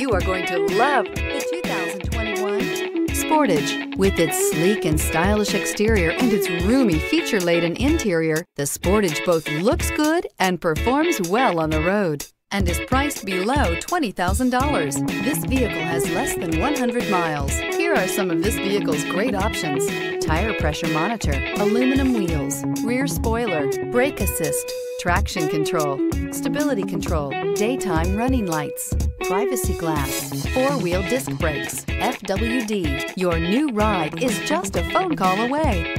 You are going to love the 2021 Sportage. With its sleek and stylish exterior and its roomy feature-laden interior, the Sportage both looks good and performs well on the road and is priced below $20,000. This vehicle has less than 100 miles. Here are some of this vehicle's great options. Tire pressure monitor, aluminum wheels, rear spoiler, brake assist, traction control, stability control, daytime running lights, privacy glass, four-wheel disc brakes, FWD. Your new ride is just a phone call away.